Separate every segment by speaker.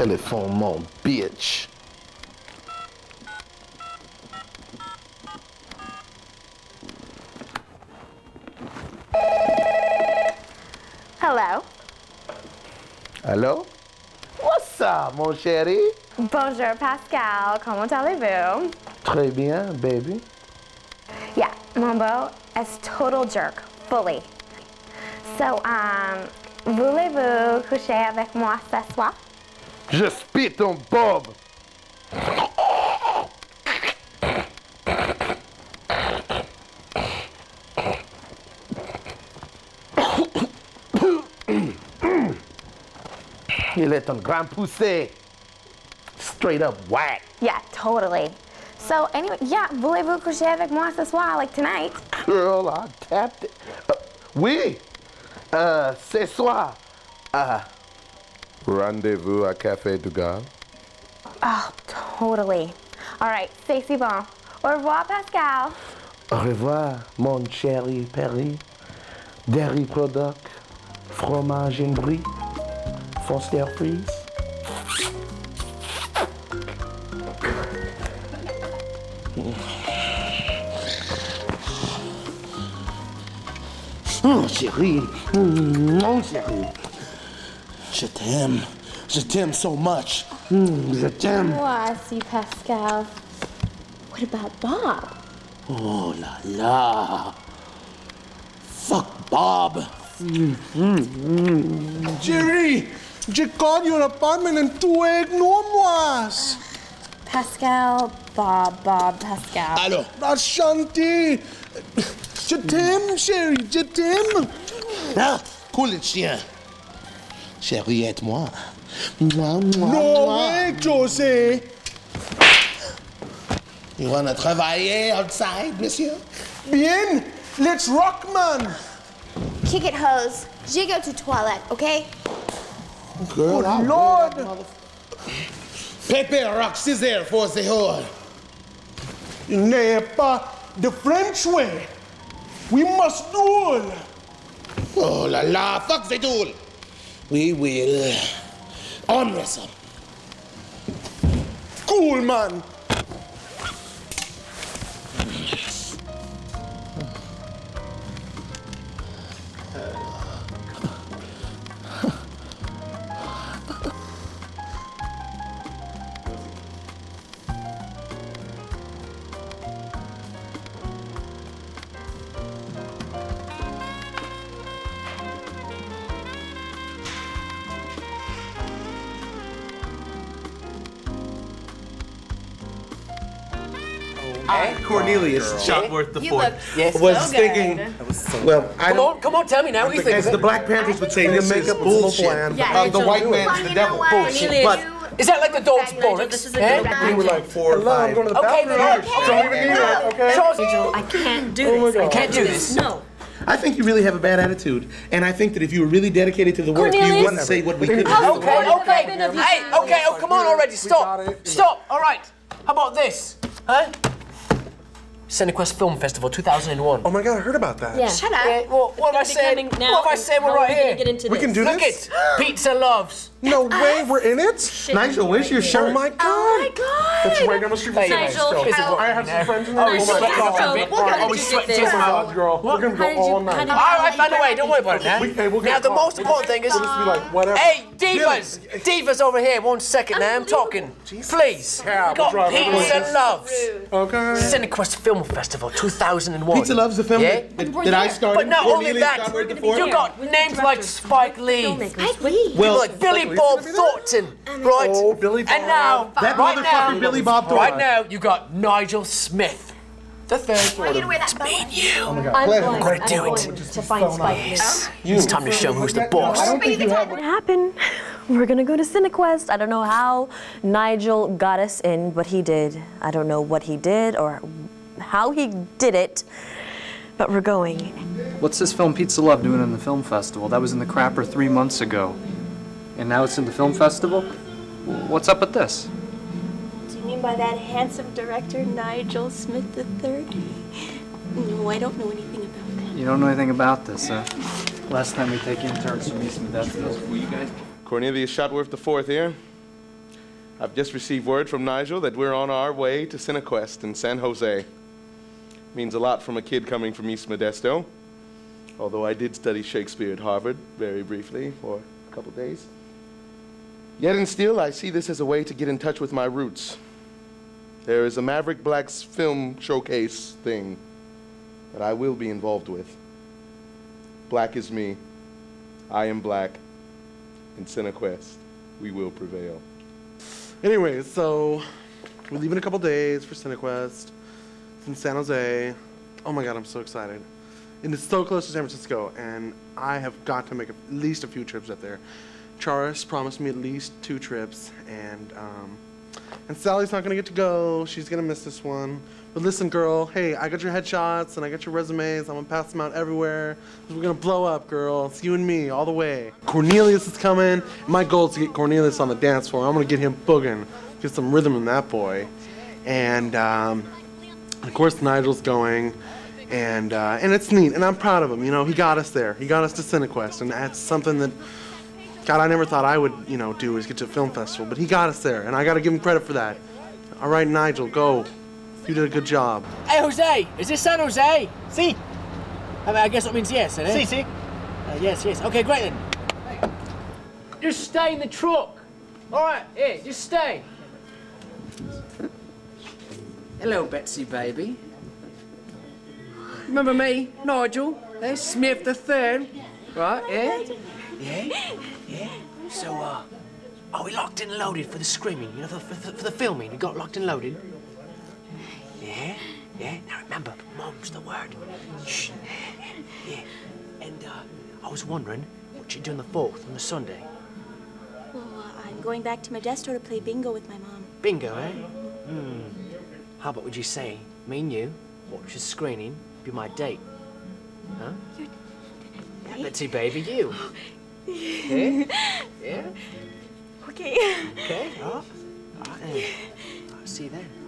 Speaker 1: Téléphone, mon bitch.
Speaker 2: Hello.
Speaker 1: Allô? What's up, mon chéri?
Speaker 2: Bonjour, Pascal. Comment allez-vous?
Speaker 1: Très bien, baby.
Speaker 2: Yeah, mon beau is total jerk, fully. So, um, voulez-vous coucher avec moi ce soir?
Speaker 1: Je spit ton bob. Il est un grand poussé. Straight up whack.
Speaker 2: Yeah, totally. So, anyway, yeah, voulez-vous coucher avec moi ce soir, like tonight?
Speaker 1: Girl, I tapped it. Uh, oui. Euh, ce soir. Euh, rendez-vous à Café du Gard.
Speaker 2: Oh, totally. All right, c'est si bon. Au revoir, Pascal.
Speaker 1: Au revoir, mon chéri Perry. Dairy Product. Fromage and brie. Foster Freeze. Mon chéri, mon chéri,
Speaker 3: Je t'aime. Je t'aime so much.
Speaker 1: Hmm, je t'aime.
Speaker 2: Oh, moi aussi, Pascal. What about Bob?
Speaker 3: Oh la la. Fuck Bob.
Speaker 4: Hmm, hmm, Jerry, j'ai called your apartment and tu ignore moi.
Speaker 2: Pascal, Bob, Bob, Pascal.
Speaker 3: Alors,
Speaker 4: Ashanti. Je t'aime, chérie, je t'aime.
Speaker 3: ah, cool le chien. Chérie, aide-moi. Moi, moi,
Speaker 4: No
Speaker 3: moi.
Speaker 4: way, José.
Speaker 3: You wanna travailler outside, monsieur?
Speaker 4: Bien, let's rock, man.
Speaker 5: Kick it, hose. J'ai go to toilet, okay?
Speaker 3: Girl,
Speaker 4: Oh, Lord.
Speaker 3: Pepe rock scissor for the whole.
Speaker 4: Il n'est pas the French way. We must duel.
Speaker 3: Oh la la, fuck the duel. We will arm wrestle.
Speaker 4: Cool, man.
Speaker 6: Cornelius Shotworth the
Speaker 5: You
Speaker 6: fourth.
Speaker 5: look
Speaker 7: Yes.
Speaker 5: so
Speaker 6: was
Speaker 5: good.
Speaker 6: thinking, well, I
Speaker 7: Come on, come on, tell me now. What you think?
Speaker 6: As the? Black Panthers would say, this is
Speaker 1: makeup was a little
Speaker 6: bullshit.
Speaker 1: bland.
Speaker 5: Yeah,
Speaker 6: Uh, the white man's the devil.
Speaker 7: Bullshit.
Speaker 6: But
Speaker 7: Is that like the dog's
Speaker 5: Nigel,
Speaker 7: bollocks?
Speaker 5: this is a
Speaker 7: eh?
Speaker 6: we were like four or
Speaker 4: Hello, I'm
Speaker 6: five.
Speaker 4: going to the
Speaker 7: Okay,
Speaker 4: bathroom.
Speaker 7: then,
Speaker 4: Don't even need it, okay?
Speaker 7: Charles,
Speaker 8: I can't do
Speaker 4: Oh
Speaker 8: this. I
Speaker 7: can't do this.
Speaker 8: No.
Speaker 6: I think you really have a bad attitude, and I think that if you were really dedicated to the work, you wouldn't say what we couldn't
Speaker 7: Okay,
Speaker 6: do.
Speaker 7: okay. Hey, okay, oh, come on already. Stop. Stop. All right. How about this? Huh? Cinequest Film Festival 2001.
Speaker 4: Oh my god, I heard about that.
Speaker 8: Yeah.
Speaker 5: Shut up.
Speaker 7: Yeah, well, what have I
Speaker 8: It's
Speaker 7: said?
Speaker 8: now.
Speaker 7: What have I said? We're
Speaker 8: How are
Speaker 7: right
Speaker 8: we gonna
Speaker 7: here.
Speaker 8: Get into
Speaker 4: We
Speaker 8: this?
Speaker 4: can do
Speaker 7: Look
Speaker 4: this?
Speaker 7: it. Pizza loves.
Speaker 4: No way, we're in it?
Speaker 6: Nigel, where's your
Speaker 4: Oh my god.
Speaker 5: Oh my god.
Speaker 4: That's right down the street from
Speaker 7: Hey,
Speaker 8: Nigel.
Speaker 4: Still. I have some friends in there.
Speaker 7: he's
Speaker 4: Oh my
Speaker 7: sweating
Speaker 4: god.
Speaker 7: a bit.
Speaker 8: What kind
Speaker 7: Oh,
Speaker 8: of
Speaker 7: he's
Speaker 8: did you
Speaker 7: sweating
Speaker 8: get
Speaker 7: his
Speaker 8: this?
Speaker 7: mouth.
Speaker 4: Girl. We're gonna go all night.
Speaker 7: All right, by the way, don't worry about it now.
Speaker 4: We- hey, we'll
Speaker 7: now, the most important thing is.
Speaker 4: Be like, whatever.
Speaker 7: Hey, divas! Divas over here, one second now, I'm talking. Please.
Speaker 4: Yeah,
Speaker 7: We got
Speaker 4: we'll drive
Speaker 7: Pizza
Speaker 4: everyone.
Speaker 7: Loves.
Speaker 4: Okay.
Speaker 7: Cinequest Film Festival 2001.
Speaker 6: Pizza Loves the film
Speaker 7: Yeah?
Speaker 6: that, that, that I started.
Speaker 7: But not only that, you got names like Spike Lee.
Speaker 8: Filmmakers.
Speaker 5: Wait.
Speaker 7: People like Billy Bob Thornton, right?
Speaker 4: Oh, Billy
Speaker 7: And now,
Speaker 6: That
Speaker 7: right
Speaker 6: motherfucker
Speaker 7: now,
Speaker 6: Billy Bob Thornton.
Speaker 7: right now, you got Nigel Smith. The third
Speaker 5: Why are you gonna wear that bow?
Speaker 8: I'm
Speaker 6: Glad-
Speaker 8: going,
Speaker 7: gonna
Speaker 8: I'm
Speaker 7: do
Speaker 8: going
Speaker 7: it.
Speaker 8: to find Spike Lee.
Speaker 7: It's time to show who's the boss.
Speaker 5: What
Speaker 8: happened? We're gonna go to Cinequest. I don't know how Nigel got us in, but he did. I don't know what he did or how he did it, but we're going.
Speaker 9: What's this film Pizza Love doing in the film festival? That was in the Crapper three months ago. And now it's in the film festival? What's up with this?
Speaker 10: Do you mean by that handsome director Nigel Smith III? No, I don't know anything about that.
Speaker 9: You don't know anything about this, huh? Last time we take interns from East Modesto. Were you guys?
Speaker 11: Cornelius Shotworth the fourth here.
Speaker 6: I've just received word from Nigel that we're on our way to Cinequest in San Jose. Means a lot from a kid coming from East Modesto. Although I did study Shakespeare at Harvard very briefly for a couple days. Yet and still, I see this as a way to get in touch with my roots. There is a Maverick Black's film showcase thing that I will be involved with. Black is me. I am black. In Cinequest, we will prevail.
Speaker 4: Anyway, so we leave in a couple days for Cinequest. It's in San Jose. Oh my god, I'm so excited. And it's so close to San Francisco, and I have got to make at least a few trips up there. Charis promised me at least two trips, and um, and Sally's not gonna get to go. She's gonna miss this one. But listen, girl, hey, I got your headshots and I got your resumes. I'm gonna pass them out everywhere. We're gonna blow up, girl. It's you and me all the way. Cornelius is coming. My goal is to get Cornelius on the dance floor. I'm gonna get him booging, get some rhythm in that boy. And um, of course, Nigel's going. And, uh, and it's neat, and I'm proud of him. You know, he got us there. He got us to Cinequest, and that's something that God, I never thought I would, you know, do is get to a film festival, but he got us there, and I got to give him credit for that. All right, Nigel, go. You did a good job.
Speaker 7: Hey, Jose, is this San Jose? Si. I, mean, I guess that means yes, eh?
Speaker 12: Si, si.
Speaker 7: Uh, yes, yes. Okay, great then. Just stay in the truck. All right, here, just stay. Hello, Betsy, baby. Remember me, Nigel? Eh? Smith the third. Right, yeah? Yeah? Yeah? So, uh, are we locked and loaded for the screaming? You know, for, for, for the filming? We got locked and loaded? Yeah? Yeah? Now remember, mom's the word. Shh. Yeah. And, uh, I was wondering what you do on the 4th, on the Sunday.
Speaker 13: Well, uh, I'm going back to Modesto to play bingo with my mom.
Speaker 7: Bingo, eh? Hmm. How about would you say, me and you, watch the screening, be my date? Huh? Yeah, Betsy, baby, you. Yeah? Yeah?
Speaker 13: Okay.
Speaker 7: Okay, all right. All right then. I'll see you then.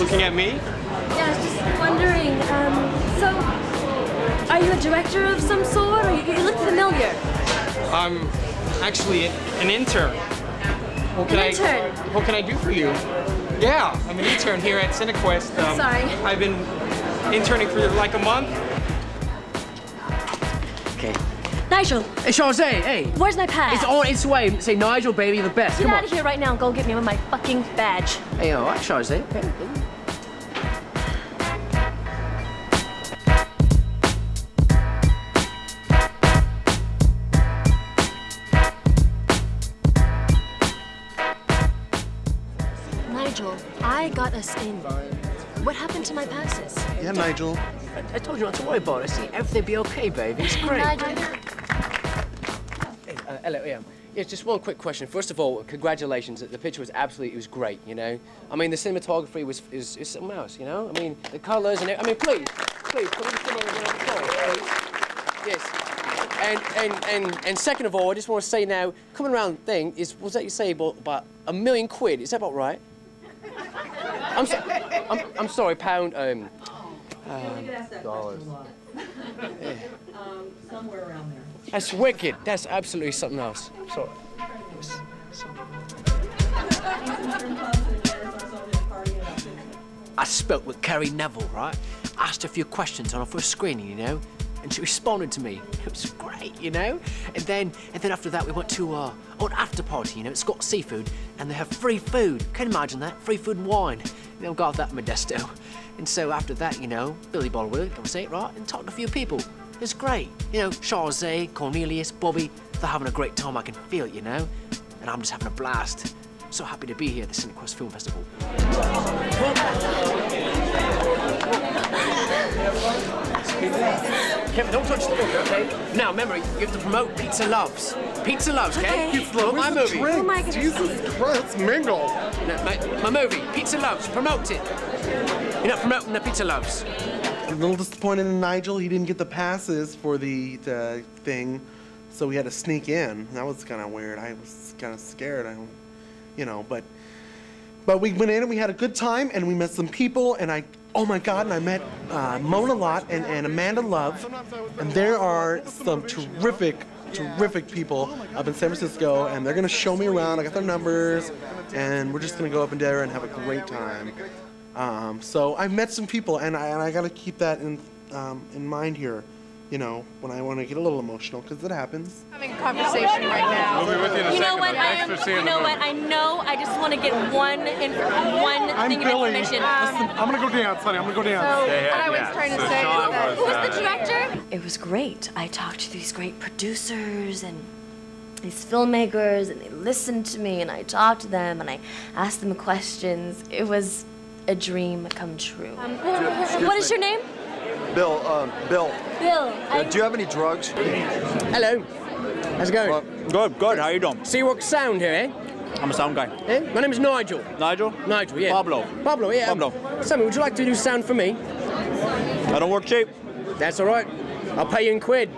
Speaker 13: Looking at
Speaker 12: me?
Speaker 13: yeah, I was just wondering. Um, so, are you a director of some sort, or you, you look familiar?
Speaker 12: I'm actually an intern. What can
Speaker 13: An
Speaker 12: I,
Speaker 13: intern?
Speaker 12: What can I do for you? Yeah, I'm an intern here at Cinequest. Um,
Speaker 13: I'm sorry.
Speaker 12: I've been interning for like a month.
Speaker 7: Okay.
Speaker 13: Nigel,
Speaker 7: Hey, Jose, hey.
Speaker 13: where's my pass?
Speaker 7: It's on its way. Say, Nigel, baby, the best.
Speaker 13: Get
Speaker 7: Come
Speaker 13: out
Speaker 7: on.
Speaker 13: of here right now and go get me my fucking badge.
Speaker 7: Hey, all right, Jose. Okay.
Speaker 13: Nigel, I got us in. What happened to my passes?
Speaker 4: Yeah, Nigel.
Speaker 7: I, I told you not to worry about it. See, everything'll be okay, baby. It's great.
Speaker 13: Nigel.
Speaker 7: Hey, uh, hello, yeah. Yeah, just one quick question. First of all, congratulations. The picture was absolutely, it was great, you know? I mean, the cinematography was, is, is something else, you know? I mean, the colors and, it- I mean, please, please, put in some of the applause, please. Yes. And, and, and, and second of all, I just want to say now, coming around thing is, was that you say about, about a million quid? Is that about right? I'm, so, I'm, I'm sorry, pound, um, um, dollars. Yeah.
Speaker 14: somewhere around there.
Speaker 7: That's wicked. That's absolutely something else. Sorry. I spoke with Kerry Neville, right? Asked her a few questions on our first screening, you know, and she responded to me. It was great, you know. And then, and then after that, we went to uh, an after party, you know. It's got seafood, and they have free food. Can you imagine that? Free food and wine. You know, got that Modesto. And so after that, you know, Billy Ballwood, can we say it right? And talked to a few people. It's great. You know, Charze, Cornelius, Bobby, they're having a great time. I can feel it, you know. And I'm just having a blast. So happy to be here at the Cinequest Film Festival. Kevin, don't touch the book, okay? Now, remember, you have to promote Pizza Loves. Pizza Loves, okay?
Speaker 4: Pizza
Speaker 7: Promote my
Speaker 4: the
Speaker 7: movie.
Speaker 4: drink?
Speaker 8: Oh my goodness.
Speaker 4: Jesus Christ, mingle.
Speaker 7: No, my, my movie, Pizza Loves. Promote it. You're not promoting the Pizza Loves.
Speaker 4: A little disappointed in Nigel. He didn't get the passes for the, the thing, so we had to sneak in. That was kind of weird. I was kind of scared. I, you know, but but we went in and we had a good time and we met some people and I oh my god and I met uh, Mona Lott and, and Amanda Love and there are some terrific terrific people up in San Francisco and they're gonna show me around. I got their numbers and we're just gonna go up in there and have a great time. Um, so I've met some people, and I, and I got to keep that in um, in mind here. You know, when I want to get a little emotional, because it happens.
Speaker 15: Having a conversation right now.
Speaker 16: We'll be with you in a
Speaker 8: You know
Speaker 16: second,
Speaker 8: what? I am, You know what? I know. I just want to get one in, one
Speaker 4: I'm
Speaker 8: thing
Speaker 4: Billy.
Speaker 8: of information.
Speaker 4: Listen, I'm gonna go dance, honey. I'm gonna go dance.
Speaker 15: So what I was trying to say is that
Speaker 16: was,
Speaker 15: who's
Speaker 16: uh,
Speaker 15: the director?
Speaker 8: It was great. I talked to these great producers and these filmmakers, and they listened to me, and I talked to them, and I asked them questions. It was a dream come true.
Speaker 15: Um,
Speaker 8: what is your name?
Speaker 17: Bill, um, Bill,
Speaker 8: Bill.
Speaker 17: uh, do you have any drugs?
Speaker 7: Hello. How's it going?
Speaker 18: Good, good. How you doing?
Speaker 7: See what sound here, eh?
Speaker 18: I'm a sound guy.
Speaker 7: Eh? My name is Nigel.
Speaker 18: Nigel?
Speaker 7: Nigel, yeah.
Speaker 18: Pablo.
Speaker 7: Pablo, yeah.
Speaker 18: Pablo.
Speaker 7: Sammy, would you like to do sound for me?
Speaker 18: I don't work cheap.
Speaker 7: That's all right. I'll pay you in quid.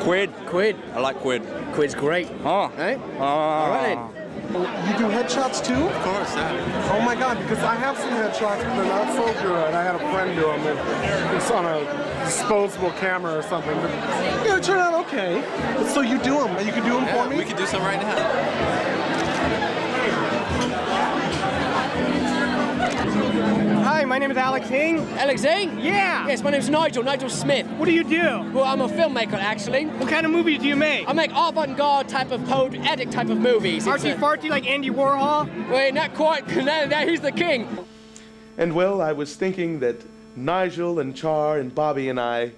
Speaker 18: Quid.
Speaker 7: Quid.
Speaker 18: I like quid.
Speaker 7: Quid's great.
Speaker 18: Oh.
Speaker 7: Eh?
Speaker 18: Uh,
Speaker 7: All right then.
Speaker 4: You do headshots too? Of
Speaker 16: course, yeah.
Speaker 4: Oh my god, because I have some headshots, but they're not so good. I had a friend do them. and It's on a disposable camera or something. But yeah, it turned out okay. So you do them. You can do them for me.
Speaker 16: We could do some right now.
Speaker 19: Hi, my name is Alex Ing.
Speaker 7: Alex Ing?
Speaker 19: Yeah.
Speaker 7: Yes, my name's Nigel, Nigel Smith.
Speaker 19: What do you do?
Speaker 7: Well, I'm a filmmaker, actually.
Speaker 19: What kind of movies do you make?
Speaker 7: I make avant-garde type of poetic type of movies. It's
Speaker 19: Artsy
Speaker 7: a-
Speaker 19: fartsy like Andy Warhol?
Speaker 7: Wait, not quite. No, no, he's the king.
Speaker 6: And well, I was thinking that Nigel and Char and Bobby and I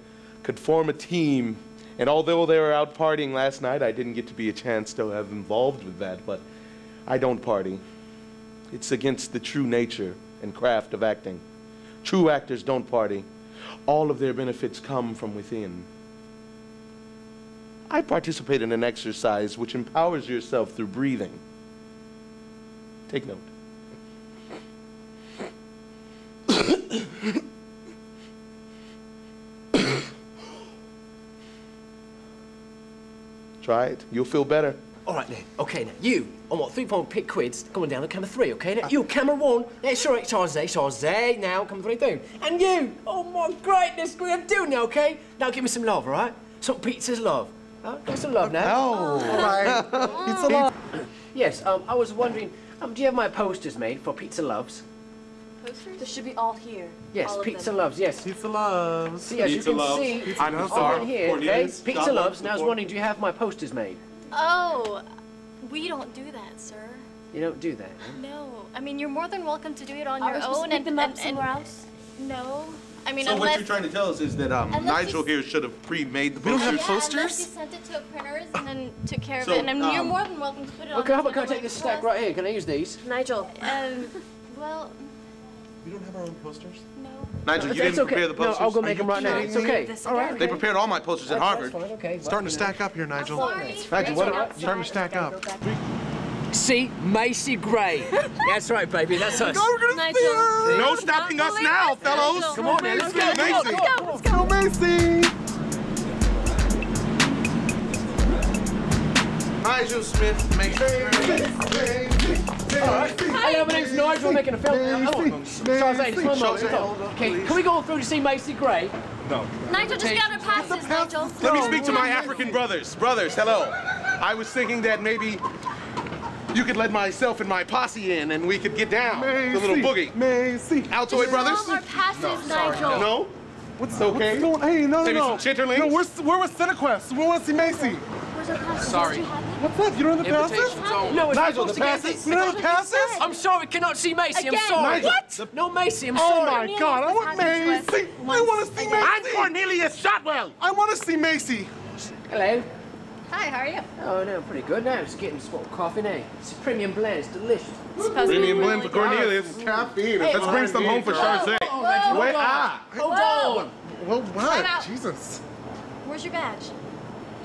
Speaker 6: could form a team. And although they were out partying last night, I didn't get to be a chance to have involved with that. But I don't party. It's against the true nature and craft of acting. True actors don't party. All of their benefits come from within. I participate in an exercise which empowers yourself through breathing. Take note. Try it. You'll feel better.
Speaker 7: All right, then. Okay, now you, on what, three-point pick quids, coming down to camera three, okay? Now, you, camera one, yeah, sure, it's Charles A, now, camera three, down. And you, oh my greatness, we I'm doing now, okay? Now give me some love, all right? Some pizza's love. Huh? Give me some love now.
Speaker 4: Oh, all right. Pizza love.
Speaker 7: Yes, um, I was wondering, um, do you have my posters made for Pizza Loves?
Speaker 8: Posters? They should be all here.
Speaker 7: Yes,
Speaker 8: All
Speaker 7: Pizza. Loves, yes.
Speaker 4: Pizza loves.
Speaker 7: So, yes,
Speaker 16: Pizza
Speaker 7: you can
Speaker 16: Loves.
Speaker 7: see
Speaker 16: Pizza
Speaker 7: I'm
Speaker 16: Loves.
Speaker 7: on here, okay? Pizza Loves.
Speaker 16: Loves
Speaker 7: Now I was wondering, do you have my posters made?
Speaker 13: Oh, we don't do that, sir.
Speaker 7: You don't do that, huh?
Speaker 13: No. I mean, you're more than welcome to do it on
Speaker 8: Are
Speaker 13: your
Speaker 8: we supposed to
Speaker 13: own
Speaker 8: pick
Speaker 13: and,
Speaker 8: them up
Speaker 13: and, and
Speaker 8: somewhere else?
Speaker 13: No. I mean,
Speaker 6: so
Speaker 13: unless,
Speaker 6: what you're trying to tell us is that um, Nigel here should have pre-made the
Speaker 4: We don't have
Speaker 6: posters.
Speaker 13: yeah, unless you sent it to a printers and then took care of
Speaker 6: So,
Speaker 13: it. And I mean, you're
Speaker 6: um,
Speaker 13: more than welcome to put it on
Speaker 7: Okay, how
Speaker 13: the
Speaker 7: about can I take this
Speaker 13: for
Speaker 7: stack right here? Can I use these?
Speaker 8: Nigel.
Speaker 13: Um, well,
Speaker 4: We don't have our own posters?
Speaker 13: no.
Speaker 6: Nigel,
Speaker 7: It's-
Speaker 6: you didn't
Speaker 7: okay.
Speaker 6: prepare the posters?
Speaker 7: No,
Speaker 6: posters.
Speaker 7: I'll go make them right now. It's okay. All right.
Speaker 6: They prepared all my posters at Harvard.
Speaker 7: That's fine, okay.
Speaker 4: Starting to stack up here, Nigel.
Speaker 6: Nigel, what?
Speaker 4: Starting to stack up.
Speaker 7: See, Macy Gray. That's right, baby. That's us.
Speaker 8: Nigel.
Speaker 6: No stopping us now, fellows.
Speaker 7: Come on, now. Let's go. Come on,
Speaker 6: Macy.
Speaker 7: come on.
Speaker 4: Let's go, Macy!
Speaker 6: Nigel Smith, make
Speaker 7: Hello, my name's Nigel. We're making a film. Oh, Charles A, just one moment. Okay, can we go through to see Macy Gray? No.
Speaker 13: Nigel, just get our passes, Nigel.
Speaker 6: Let me speak to my African brothers. Brothers, hello. I was thinking that maybe you could let myself and my posse in and we could get down. The little boogie.
Speaker 4: Macy.
Speaker 6: Altoid brothers?
Speaker 13: All of our passes, Nigel.
Speaker 6: No?
Speaker 4: What's,
Speaker 6: okay.
Speaker 4: what's going Hey, no, no,
Speaker 6: Maybe
Speaker 4: no.
Speaker 6: some chitterlings?
Speaker 4: No, we're, we're with Cinequest. We want to see Macy.
Speaker 13: Where's our passes?
Speaker 16: Sorry.
Speaker 13: Do you have them?
Speaker 4: What's up? You don't have the passes?
Speaker 16: Invitations only.
Speaker 7: No, it's
Speaker 6: Nigel,
Speaker 7: supposed
Speaker 6: the
Speaker 7: to get
Speaker 6: passes?
Speaker 7: this.
Speaker 4: You don't have the passes?
Speaker 7: I'm sorry, we cannot see Macy.
Speaker 13: Again.
Speaker 7: I'm sorry.
Speaker 6: Nigel.
Speaker 7: What? No Macy. I'm
Speaker 4: Oh
Speaker 7: sorry.
Speaker 4: Oh, my God! I want Macy. I want to see Macy.
Speaker 6: I'm Cornelius Shotwell.
Speaker 4: I want to see Macy.
Speaker 7: Hello.
Speaker 15: Hi, how are you?
Speaker 7: Oh, no, I'm pretty good now. Just getting some coffee now. It's a premium blend. It's delicious.
Speaker 6: Premium blend for Cornelius. Caffeine.
Speaker 7: Hey,
Speaker 6: Let's bring some home for Charzay.
Speaker 7: Whoa,
Speaker 6: Wait, ah.
Speaker 7: Hold on.
Speaker 4: Well, what? Jesus.
Speaker 15: Where's your badge?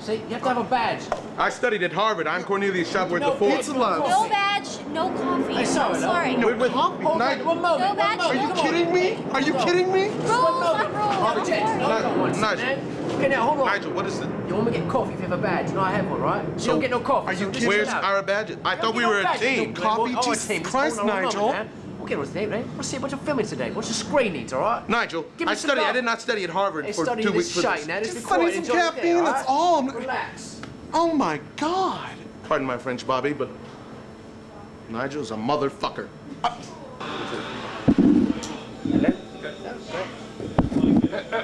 Speaker 7: See, you have to have a badge.
Speaker 6: I studied at Harvard. I'm Cornelius Shopworth
Speaker 7: No
Speaker 6: the fourth.
Speaker 7: pizza love.
Speaker 15: No badge, no coffee.
Speaker 7: Hey, sorry,
Speaker 15: I'm
Speaker 7: no.
Speaker 15: sorry.
Speaker 7: No,
Speaker 6: Wait, wait,
Speaker 4: coffee?
Speaker 7: Hold
Speaker 6: Nigel.
Speaker 7: one moment.
Speaker 15: No
Speaker 7: one
Speaker 15: badge,
Speaker 7: moment.
Speaker 4: Are you
Speaker 7: Come on.
Speaker 4: kidding me? Are you kidding me?
Speaker 15: Rules are rules.
Speaker 7: Harvey,
Speaker 15: I'm
Speaker 7: Jess,
Speaker 15: sorry.
Speaker 7: no, hold on one
Speaker 6: Nigel.
Speaker 7: Okay, now hold on.
Speaker 6: Nigel, what is it?
Speaker 7: You want me to get coffee if you have a badge? No, I have one, right? You
Speaker 6: So,
Speaker 7: don't get no coffee.
Speaker 4: are you
Speaker 7: so just
Speaker 6: Where's our badges? I thought we were a team.
Speaker 7: You
Speaker 4: Coffee,
Speaker 7: oh,
Speaker 4: Jesus. Christ,
Speaker 7: Hold on, hold on,
Speaker 4: Nigel.
Speaker 7: Man. We'll get on today, right? We'll see a bunch of filming today. What's your screen needs, all right?
Speaker 6: Nigel,
Speaker 7: Give me
Speaker 6: I
Speaker 7: some
Speaker 6: studied. I did not study at Harvard
Speaker 7: Hey,
Speaker 6: for
Speaker 7: study
Speaker 6: two
Speaker 7: this
Speaker 6: weeks. for this.
Speaker 7: now. This
Speaker 4: Just study some
Speaker 7: Enjoy day,
Speaker 4: caffeine,
Speaker 7: all
Speaker 4: that's all. I'm-
Speaker 7: Relax.
Speaker 4: Oh my God.
Speaker 6: Pardon my French, Bobby, but Nigel's a motherfucker.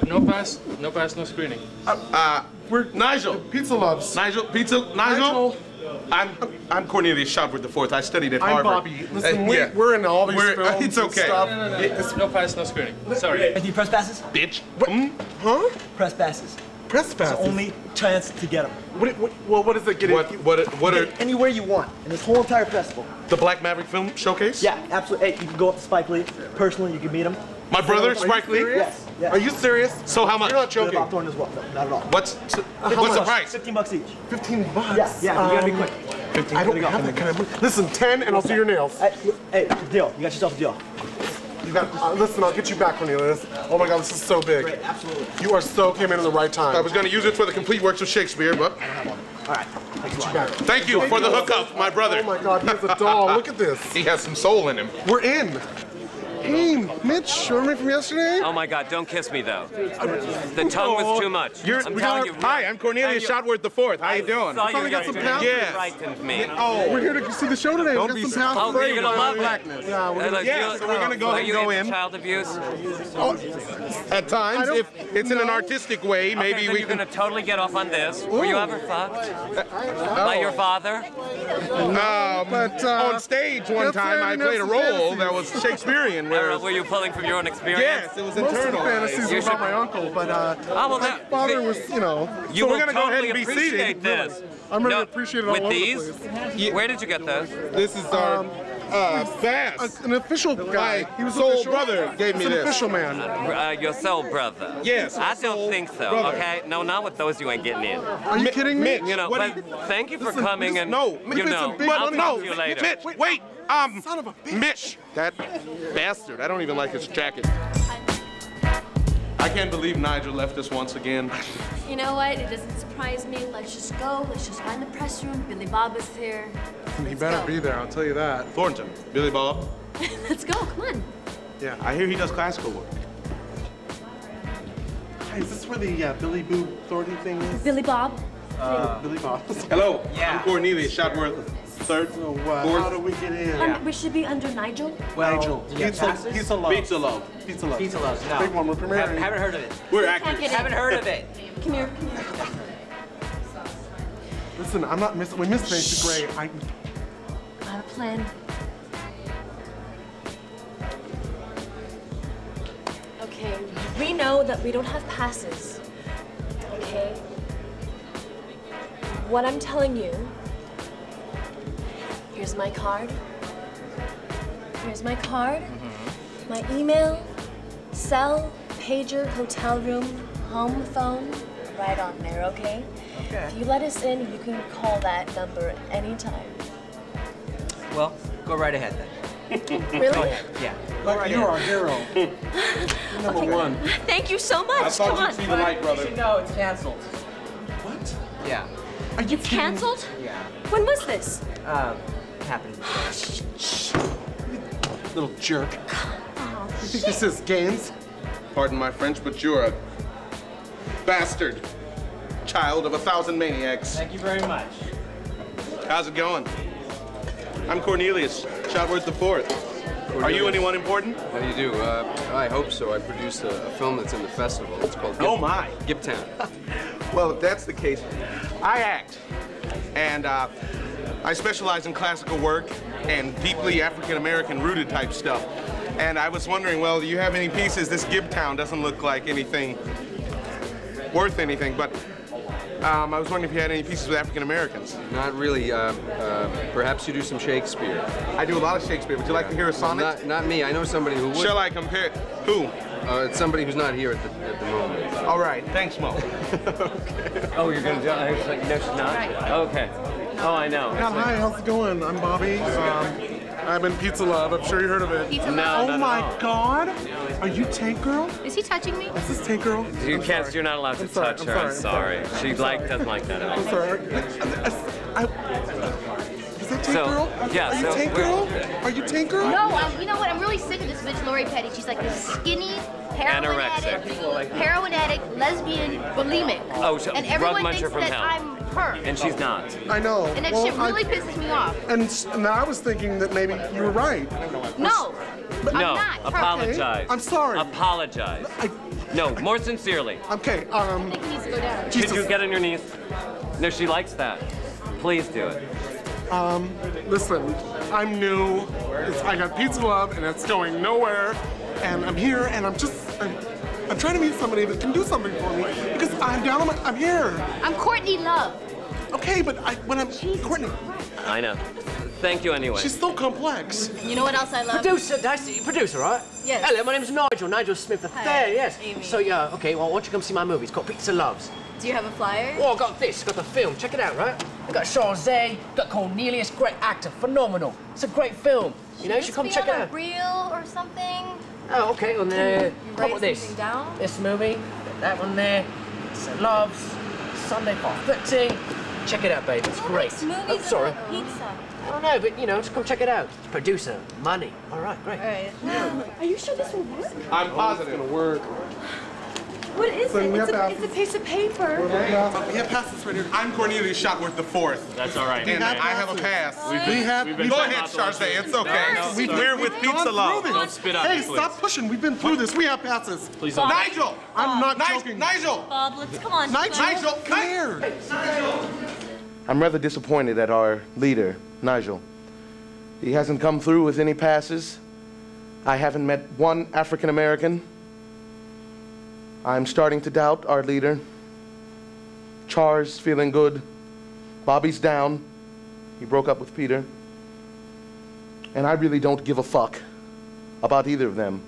Speaker 12: No pass, no pass, no screening.
Speaker 6: Uh, we're Nigel.
Speaker 4: Pizza loves.
Speaker 6: Nigel, pizza, Nigel. I'm I'm Cornelius Shopworth the fourth. I studied at
Speaker 4: I'm
Speaker 6: Harvard.
Speaker 4: Bobby. Listen,
Speaker 6: Uh,
Speaker 4: we,
Speaker 6: yeah.
Speaker 4: we're in all these
Speaker 6: We're-
Speaker 4: films
Speaker 6: it's okay.
Speaker 4: stuff.
Speaker 12: No, no, no, no pass, no screening. Sorry.
Speaker 20: And do you press passes?
Speaker 6: Bitch. What? Hmm?
Speaker 4: Huh?
Speaker 20: Press passes.
Speaker 4: Press passes.
Speaker 20: It's
Speaker 4: passes.
Speaker 20: the only chance to get them.
Speaker 4: What, what, well, what does it get
Speaker 6: What
Speaker 4: into?
Speaker 6: what what are
Speaker 20: anywhere you want in this whole entire festival.
Speaker 6: the Black Maverick Film Showcase?
Speaker 20: Yeah, absolutely. Hey, you can go up to Spike Lee personally. You can meet him.
Speaker 6: My brother, Spike Lee.
Speaker 20: Yes. Yes.
Speaker 4: Are you serious?
Speaker 6: So how much?
Speaker 4: You're not joking.
Speaker 20: about Thorne as well. No, not at all.
Speaker 6: What's
Speaker 4: How
Speaker 6: what's the price?
Speaker 20: Fifteen bucks each.
Speaker 4: 15 bucks.
Speaker 20: Yeah, yeah. You gotta be
Speaker 4: Um,
Speaker 20: quick.
Speaker 4: I don't have that kind of money. Listen, 10 and I'll do your nails.
Speaker 20: Hey, hey, deal. You got yourself a deal.
Speaker 4: You got, uh, listen, I'll get you back, Cornelius. Oh my God, this is so big.
Speaker 20: Great, absolutely.
Speaker 4: You are so came in at the right time.
Speaker 6: I was going to use it for the complete works of Shakespeare, but
Speaker 20: All right. Thanks a lot.
Speaker 4: back.
Speaker 6: thank you for the hookup, my brother.
Speaker 4: Oh my God, he has a doll. Look at this.
Speaker 6: He has some soul in him.
Speaker 4: We're in. Hey, Mitch, remember me from yesterday?
Speaker 21: Oh my God! Don't kiss me though. The tongue was too much.
Speaker 6: You're,
Speaker 21: I'm telling
Speaker 6: got-
Speaker 21: you.
Speaker 6: Hi, I'm Cornelius Shotworth the fourth. How you doing?
Speaker 21: Saw you
Speaker 4: Finally got some
Speaker 21: yesterday.
Speaker 4: pounds?
Speaker 21: You frightened me.
Speaker 6: Oh,
Speaker 4: We're here to see the show today.
Speaker 6: Don't
Speaker 4: we
Speaker 6: be
Speaker 4: got some
Speaker 6: so-
Speaker 4: pounds.
Speaker 21: Oh,
Speaker 6: afraid
Speaker 21: you're gonna love it.
Speaker 6: blackness.
Speaker 4: Yeah, we're
Speaker 21: Uh,
Speaker 4: gonna-
Speaker 21: like,
Speaker 6: Yeah, so we're gonna go ahead and go in.
Speaker 21: Child abuse?
Speaker 6: At times, if it's in an artistic way, maybe
Speaker 21: then
Speaker 6: we
Speaker 21: you're
Speaker 6: can.
Speaker 21: gonna totally get off on this. Were you ever fucked by your father?
Speaker 6: No,
Speaker 4: But, uh,
Speaker 6: on stage one time, I played a role that was Shakespearean.
Speaker 21: Or
Speaker 6: Whereas,
Speaker 21: were you pulling from your own experience?
Speaker 6: yes, it was
Speaker 4: Most of the
Speaker 6: internal.
Speaker 4: fantasies
Speaker 21: You
Speaker 4: were about
Speaker 21: should-
Speaker 4: my uncle, but uh,
Speaker 21: Oh, well,
Speaker 4: my
Speaker 21: that-
Speaker 4: father was, you know.
Speaker 21: You
Speaker 6: So we're
Speaker 21: will
Speaker 6: gonna go ahead
Speaker 21: totally
Speaker 6: and be seated.
Speaker 21: appreciate this.
Speaker 4: I'm gonna
Speaker 21: No,
Speaker 4: appreciate it all
Speaker 21: with
Speaker 4: over the
Speaker 21: these.
Speaker 4: place.
Speaker 21: Where did you get those?
Speaker 6: This is our uh, bass.
Speaker 4: A- An official guy. He was
Speaker 6: soul
Speaker 4: official.
Speaker 6: brother gave me
Speaker 4: an
Speaker 6: this.
Speaker 4: official man.
Speaker 21: Uh, your soul brother.
Speaker 6: Yes,
Speaker 21: I don't think so.
Speaker 6: brother.
Speaker 21: Okay. No, not with those. You ain't getting in.
Speaker 4: Are you
Speaker 6: Mi-
Speaker 4: kidding me?
Speaker 6: Mitch,
Speaker 21: You know,
Speaker 6: what
Speaker 21: but
Speaker 6: you-
Speaker 21: thank you for
Speaker 4: Listen,
Speaker 21: coming
Speaker 4: this-
Speaker 21: and
Speaker 6: No,
Speaker 21: you
Speaker 4: it's a
Speaker 21: know,
Speaker 4: big-
Speaker 21: I'll
Speaker 6: but
Speaker 21: talk
Speaker 6: no,
Speaker 21: to you later.
Speaker 6: Mitch, wait. Um,
Speaker 4: Son of a bitch.
Speaker 6: Mitch, that bastard. I don't even like his jacket. I can't believe Nigel left us once again.
Speaker 8: You know what? It doesn't surprise me. Let's just go. Let's just find the press room. Billy Bob is here.
Speaker 4: He
Speaker 8: Let's
Speaker 4: better
Speaker 8: go.
Speaker 4: be there, I'll tell you that.
Speaker 6: Thornton, Billy Bob.
Speaker 8: Let's go. Come on.
Speaker 4: Yeah.
Speaker 6: I hear he does classical work.
Speaker 4: Hey, is this where the uh, Billy Boo Thornton thing is?
Speaker 8: Billy Bob.
Speaker 4: Billy Bob.
Speaker 6: Hello, yeah. I'm Cornelius Shotworth, third,
Speaker 4: So, uh,
Speaker 6: fourth.
Speaker 4: how do we get in?
Speaker 8: Um, we should be under Nigel.
Speaker 4: Nigel. Pizza, pizza love.
Speaker 6: Pizza love.
Speaker 4: Pizza love.
Speaker 12: Pizza loves, no.
Speaker 4: Big one, we're premiering.
Speaker 12: Haven't, haven't heard of it.
Speaker 6: We're
Speaker 8: Can't
Speaker 6: actors.
Speaker 12: Haven't heard of it.
Speaker 8: Come here. Come here.
Speaker 4: Listen, I'm not missing. We missed Basic Great. I,
Speaker 8: I have a plan. Okay, we know that we don't have passes. Okay? What I'm telling you, here's my card. Here's my card. My email, cell, pager, hotel room, home phone, right on there, okay?
Speaker 12: Okay.
Speaker 8: If you let us in, you can call that number anytime.
Speaker 12: Well, go right ahead then.
Speaker 8: Really?
Speaker 12: Go ahead. Yeah. Go right
Speaker 4: you're
Speaker 12: ahead.
Speaker 4: our hero. You're number one.
Speaker 8: Thank you so much.
Speaker 6: I thought
Speaker 8: Come
Speaker 6: you'd
Speaker 8: on.
Speaker 6: see the light, brother.
Speaker 12: You know it's canceled.
Speaker 4: What?
Speaker 12: Yeah.
Speaker 4: Are you
Speaker 8: It's canceled?
Speaker 12: Yeah.
Speaker 8: When was this?
Speaker 12: Um, happened.
Speaker 4: Little jerk. You think this is games?
Speaker 6: Pardon my French, but you're a bastard. Child of a thousand maniacs.
Speaker 12: Thank you very much.
Speaker 6: How's it going? I'm Cornelius, Shotworth the fourth. Are you anyone important?
Speaker 22: How do you do? Uh, I hope so. I produced a, a film that's in the festival. It's called
Speaker 6: Oh my.
Speaker 22: Gibtown.
Speaker 6: Well, if that's the case, I act. And uh, I specialize in classical work and deeply African American rooted type stuff. And I was wondering, well, do you have any pieces? This Gibtown doesn't look like anything worth anything, but Um, I was wondering if you had any pieces with African Americans.
Speaker 22: Not really. Uh, uh, perhaps you do some Shakespeare.
Speaker 6: I do a lot of Shakespeare. Would you like to hear a sonnet?
Speaker 22: Not, not me. I know somebody who would.
Speaker 6: Shall I compare? Who?
Speaker 22: Uh, it's somebody who's not here at the, at the moment.
Speaker 6: All right. Thanks, Mo.
Speaker 21: Oh, you're gonna do I was like, no, she's not? Okay. Oh, I know.
Speaker 4: Yeah, hi, how's it going? I'm Bobby. Um, I'm in Pizza Love. I'm sure you heard of it.
Speaker 23: Pizza
Speaker 21: No,
Speaker 4: oh my
Speaker 21: all.
Speaker 4: God! Are you Tank Girl?
Speaker 23: Is he touching me?
Speaker 4: Is this Tank Girl?
Speaker 21: You
Speaker 4: I'm
Speaker 21: can't.
Speaker 4: sorry.
Speaker 21: You're not allowed to
Speaker 4: I'm sorry,
Speaker 21: touch
Speaker 4: I'm
Speaker 21: her. I'm
Speaker 4: sorry.
Speaker 21: sorry. She like doesn't like that at all.
Speaker 4: I'm sorry. I, is that Tank
Speaker 21: So,
Speaker 4: Girl?
Speaker 21: yeah,
Speaker 4: Are you
Speaker 21: so
Speaker 4: Tank Girl? Are you Tank Girl?
Speaker 23: No, I'm, you know what? I'm really sick of this bitch, Lori Petty. She's like this skinny, heroin
Speaker 21: Anorexic.
Speaker 23: addict, heroin addict, lesbian, bulimic.
Speaker 21: Oh, so
Speaker 23: and everyone
Speaker 21: muncher
Speaker 23: thinks
Speaker 21: from
Speaker 23: that
Speaker 21: hell.
Speaker 23: I'm her.
Speaker 21: And she's not.
Speaker 4: I know.
Speaker 23: And that
Speaker 4: Well,
Speaker 23: shit really
Speaker 4: I,
Speaker 23: pisses me off.
Speaker 4: and s- now I was thinking that maybe you were right.
Speaker 23: No, I'm
Speaker 21: no.
Speaker 23: not. her.
Speaker 21: Apologize.
Speaker 4: I'm sorry.
Speaker 21: Apologize. no, more sincerely.
Speaker 4: Okay, um.
Speaker 23: I think he needs to go down.
Speaker 21: Could you get on your knees? No, she likes that. Please do it.
Speaker 4: Um, listen, I'm new. It's, I got Pizza Love, and it's going nowhere. And I'm here, and I'm just, I'm, I'm trying to meet somebody that can do something for me because I'm down on my, I'm here.
Speaker 23: I'm Courtney Love.
Speaker 4: Okay, but I, when I'm Courtney,
Speaker 21: I know. Thank you anyway.
Speaker 4: she's so complex.
Speaker 23: You know what else I love?
Speaker 7: Producer, that's producer, right?
Speaker 23: Yes.
Speaker 7: Hello, my name's Nigel, Nigel Smith the
Speaker 23: Hi,
Speaker 7: third. Yes.
Speaker 23: Amy.
Speaker 7: So yeah, okay. Well, why don't you come see my movie? It's called Pizza Loves.
Speaker 23: Do you have a flyer?
Speaker 7: Oh, I got this. Got the film. Check it out, right? I got Charze, got Cornelius, great actor, phenomenal. It's a great film. You know, you should come
Speaker 23: be
Speaker 7: check it
Speaker 23: on a
Speaker 7: out.
Speaker 23: Real or something?
Speaker 7: Oh, okay. On there.
Speaker 23: you
Speaker 7: How
Speaker 23: write
Speaker 7: about this?
Speaker 23: down?
Speaker 7: This movie, that one there. Pizza Loves, Sunday 5:30. Check it out, babe. It's great.
Speaker 23: Movies
Speaker 7: Oh, sorry.
Speaker 23: about pizza.
Speaker 7: Oh, I don't know, but you know, just come check it out. Producer, money. All right, great.
Speaker 23: All right.
Speaker 13: Are you sure this will work?
Speaker 6: I'm positive.
Speaker 4: It's gonna work.
Speaker 13: What is
Speaker 4: So
Speaker 13: it? It's a, it's a piece of paper.
Speaker 4: We have passes right here.
Speaker 6: I'm Cornelius Shotworth the fourth.
Speaker 21: That's all right.
Speaker 6: And I have a pass.
Speaker 4: we have.
Speaker 21: we've been
Speaker 6: Go ahead,
Speaker 21: lots of
Speaker 6: Charze. It's okay.
Speaker 21: No, no,
Speaker 6: We-
Speaker 21: sorry.
Speaker 6: We're with
Speaker 4: We've
Speaker 6: Pizza
Speaker 4: gone
Speaker 6: Love.
Speaker 21: Don't spit on
Speaker 4: Hey,
Speaker 21: me,
Speaker 4: stop pushing. We've been through this. We have passes.
Speaker 21: Please don't.
Speaker 6: Nigel!
Speaker 4: I'm not
Speaker 6: Nigel!
Speaker 4: joking.
Speaker 6: Nigel!
Speaker 13: Bob, let's come on.
Speaker 4: Nigel,
Speaker 6: Nigel,
Speaker 4: come
Speaker 6: Ni-
Speaker 4: here.
Speaker 6: I'm rather disappointed at our leader, Nigel. He hasn't come through with any passes. I haven't met one African American. I'm starting to doubt our leader. Char's feeling good. Bobby's down. He broke up with Peter. And I really don't give a fuck about either of them.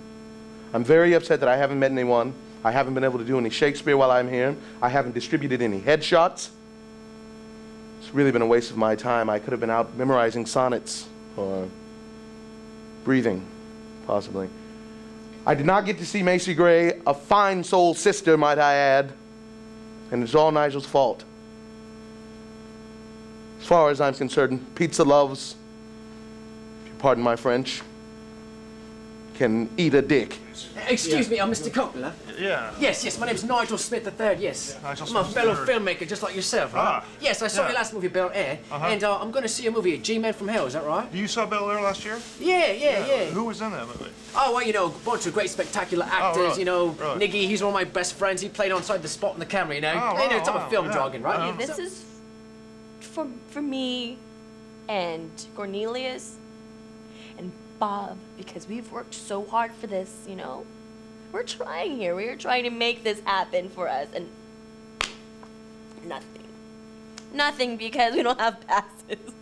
Speaker 6: I'm very upset that I haven't met anyone. I haven't been able to do any Shakespeare while I'm here. I haven't distributed any headshots. It's really been a waste of my time. I could have been out memorizing sonnets or breathing, possibly. I did not get to see Macy Gray, a fine soul sister, might I add, and it's all Nigel's fault. As far as I'm concerned, pizza loves, if you pardon my French, can eat a dick.
Speaker 7: Excuse me, I'm Mr. Coppola.
Speaker 24: Yeah.
Speaker 7: Yes, yes, my name's Nigel Smith III, yes.
Speaker 24: Nigel
Speaker 7: I'm a fellow
Speaker 24: III.
Speaker 7: filmmaker just like yourself, right?
Speaker 24: Ah,
Speaker 7: yes, I saw
Speaker 24: yeah.
Speaker 7: your last movie, Bel Air,
Speaker 24: Uh-huh.
Speaker 7: and uh, I'm going to see a movie, G-Men from Hell, is that right?
Speaker 24: You saw Bel Air last year?
Speaker 7: Yeah, yeah, yeah.
Speaker 24: Who was in that movie?
Speaker 7: Oh, well, you know, a bunch of great spectacular actors,
Speaker 24: Oh, really?
Speaker 7: you know,
Speaker 24: Really?
Speaker 7: Niggy, he's one of my best friends, he played on side the spot in the camera, you know?
Speaker 24: Oh,
Speaker 7: you know,
Speaker 24: wow,
Speaker 7: type
Speaker 24: wow,
Speaker 7: of film
Speaker 24: yeah.
Speaker 7: jargon, right?
Speaker 24: Uh-huh.
Speaker 8: This is for for me and Cornelius and Bob because we've worked so hard for this, you know. We're trying here. We're trying to make this happen for us and nothing. Nothing because we don't have passes.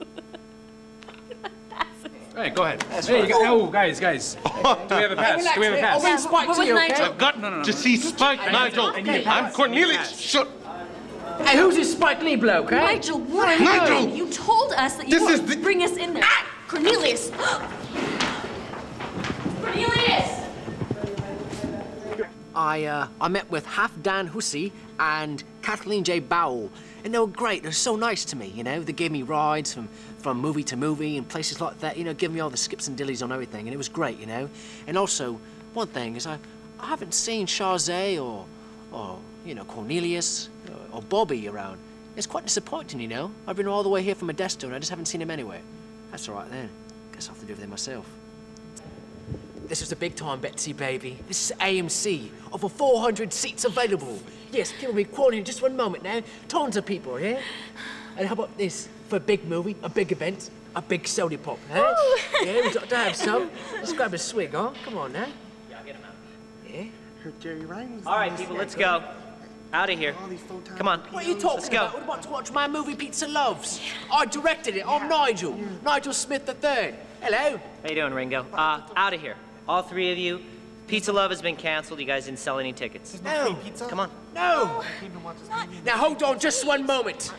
Speaker 12: Hey, go ahead.
Speaker 7: That's
Speaker 12: hey,
Speaker 7: right.
Speaker 12: you got, oh, guys, guys. Do we have a pass? Do we have a pass?
Speaker 7: I'll win Spike
Speaker 8: But
Speaker 7: to
Speaker 8: with
Speaker 7: you,
Speaker 8: Nigel-
Speaker 7: okay?
Speaker 12: I've got no, no, no.
Speaker 6: To see Spike,
Speaker 12: I
Speaker 6: Nigel.
Speaker 12: I need a pass.
Speaker 6: I'm Cornelius. Shut.
Speaker 7: Hey, who's this Spike Lee bloke, eh?
Speaker 8: Nigel, what are you
Speaker 6: Nigel!
Speaker 8: doing? You told us that you
Speaker 6: This
Speaker 8: would
Speaker 6: is the-
Speaker 8: bring us in there. Cornelius! Cornelius!
Speaker 7: I uh, I met with Half Dan Hussey and Kathleen J. Powel, and they were great. They were so nice to me, you know. They gave me rides from, from movie to movie and places like that, you know, giving me all the skips and dillies on everything, and it was great, you know. And also, one thing is I, I haven't seen Charze or, or you know, Cornelius or, or Bobby around. It's quite disappointing, you know. I've been all the way here from Modesto and I just haven't seen him anywhere. That's all right then. Guess I'll have to do everything myself. This is the big time, Betsy, baby. This is AMC. Over 400 seats available. Yes, give me quoting in just one moment now. Tons of people are here. And how about this? For a big movie, a big event, a big soda pop, huh? yeah, we've got to have some. Let's grab a swig, huh? Come on now. Yeah. I'll get him out. Yeah?
Speaker 4: Heard Jerry Ryan.
Speaker 21: All right, people, let's go.
Speaker 24: Out of here. Come on.
Speaker 7: What are you talking
Speaker 24: Let's go.
Speaker 7: about? We're about to watch my movie Pizza Loves. I directed it. I'm Nigel. Nigel Smith III. Hello.
Speaker 24: How you doing, Ringo? Uh, out of here. All three of you. Pizza Love has been canceled. You guys didn't sell any tickets.
Speaker 7: No.
Speaker 24: Come on.
Speaker 7: No. Now hold on just one moment.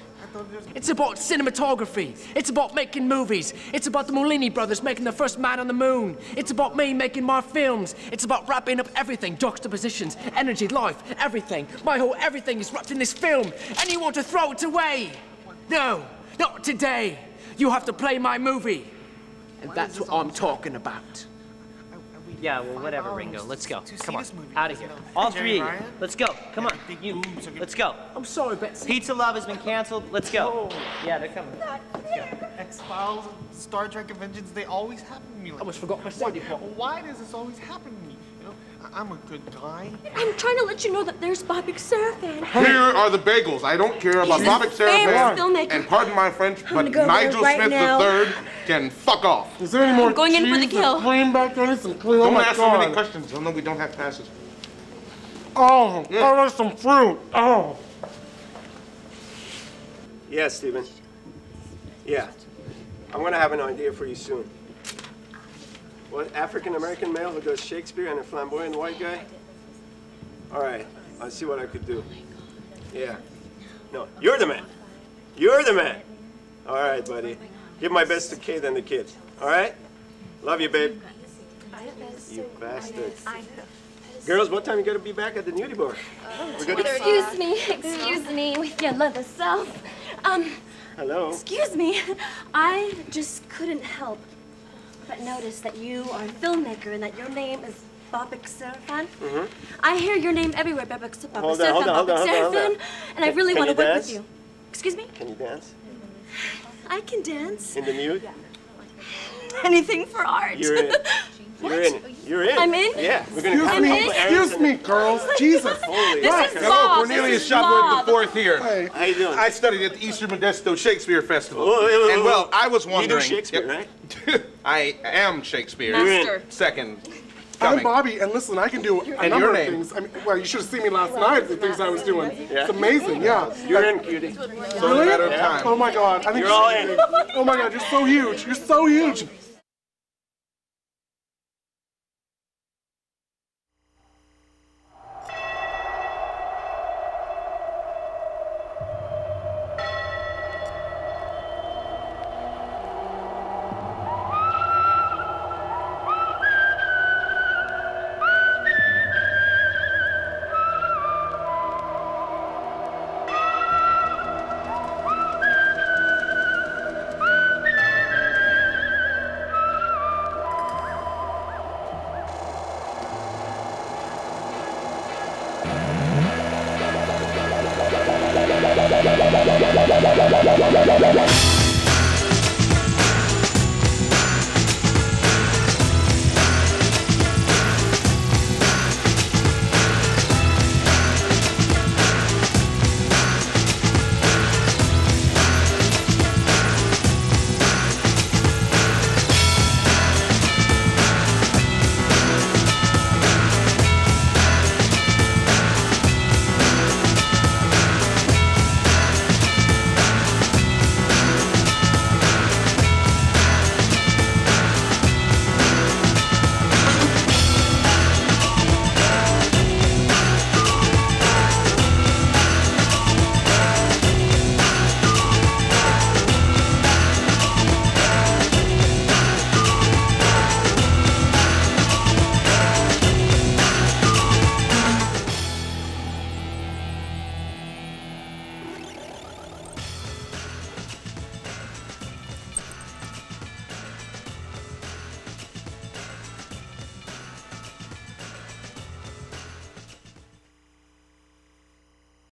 Speaker 7: It's about cinematography. It's about making movies. It's about the Molini brothers making the first man on the moon. It's about me making my films. It's about wrapping up everything, juxtapositions, energy, life, everything. My whole everything is wrapped in this film, and you want to throw it away. No, not today. You have to play my movie. And that's what I'm talking about.
Speaker 24: Yeah, well, whatever, Ringo. Let's go. Come on. Out of here. All three of you. Let's go. Come on. You. Let's go.
Speaker 7: I'm sorry, Betsy.
Speaker 24: Pizza Love has been canceled. Let's go. Yeah, they're coming.
Speaker 25: X Files, Star Trek Conventions, they always happen to me. Like
Speaker 7: I almost forgot my study.
Speaker 25: Why does this always happen to me? You know, I- I'm a good guy.
Speaker 13: I'm trying to let you know that there's Bobby Sarrafan.
Speaker 26: Here are the bagels. I don't care about
Speaker 13: He's
Speaker 26: Bobby
Speaker 13: a famous
Speaker 26: Sarrafan.
Speaker 13: filmmaker.
Speaker 26: And pardon my French, but
Speaker 13: gonna go over there
Speaker 26: Nigel
Speaker 13: right
Speaker 26: Smith
Speaker 13: now.
Speaker 26: III can fuck off.
Speaker 27: Is there any more
Speaker 13: I'm going in for the
Speaker 27: cheese and
Speaker 13: kill.
Speaker 27: cream back there? Some cream.
Speaker 26: Don't
Speaker 27: oh my
Speaker 26: ask
Speaker 27: God.
Speaker 26: so many questions. You'll know we don't have passes.
Speaker 27: Oh, oh, there's some fruit. Oh.
Speaker 28: Yeah, Stephen. Yeah. I'm gonna have an idea for you soon. What African American male who does Shakespeare and a flamboyant white guy? All right, I'll see what I could do. Yeah. No, you're the man. You're the man. All right, buddy. Give my best to Kate and the kids. All right? Love you, babe. You bastard. Girls, what time you gotta be back at the nudie bar?
Speaker 13: Excuse me, excuse me, with your leather self. Um,
Speaker 28: Hello.
Speaker 13: excuse me. I just couldn't help but notice that you are a filmmaker and that your name is Babak Sarrafan.
Speaker 28: Mm-hmm.
Speaker 13: I hear your name everywhere, Babak Babak
Speaker 28: Hold
Speaker 13: Sarrafan,
Speaker 28: on, hold on,
Speaker 13: Babak
Speaker 28: hold on, hold on.
Speaker 13: And I really want to work with you. Excuse me?
Speaker 28: Can you dance?
Speaker 13: I can dance.
Speaker 28: In the nude? Yeah.
Speaker 13: Anything for art.
Speaker 28: You're in. You're in. You're in.
Speaker 13: I'm in?
Speaker 28: Yeah, we're gonna
Speaker 27: Excuse me,
Speaker 28: up with errands
Speaker 27: excuse me, girls. Jesus.
Speaker 28: Holy
Speaker 13: This
Speaker 28: fuck.
Speaker 13: is
Speaker 6: Hello,
Speaker 13: Bob.
Speaker 6: Cornelius
Speaker 13: This
Speaker 6: Shopwood the fourth here.
Speaker 28: How you doing?
Speaker 6: I studied at the Eastern Modesto Shakespeare Festival.
Speaker 28: Whoa, wait, wait,
Speaker 6: and well. I was wondering.
Speaker 28: You do
Speaker 6: wondering.
Speaker 28: Shakespeare,
Speaker 6: Yep. I am Shakespeare.
Speaker 28: You're in.
Speaker 13: Master.
Speaker 6: Second
Speaker 27: I'm. Bobby, and listen, I can do a
Speaker 6: And
Speaker 27: number of things. I mean, well, you should have seen me last night, the things I was doing.
Speaker 28: Yeah.
Speaker 27: It's amazing, yeah.
Speaker 28: You're in, cutie.
Speaker 6: So it's a matter of time.
Speaker 27: Oh my God, I think
Speaker 28: You're all in.
Speaker 27: Oh my God, you're so huge. You're so huge.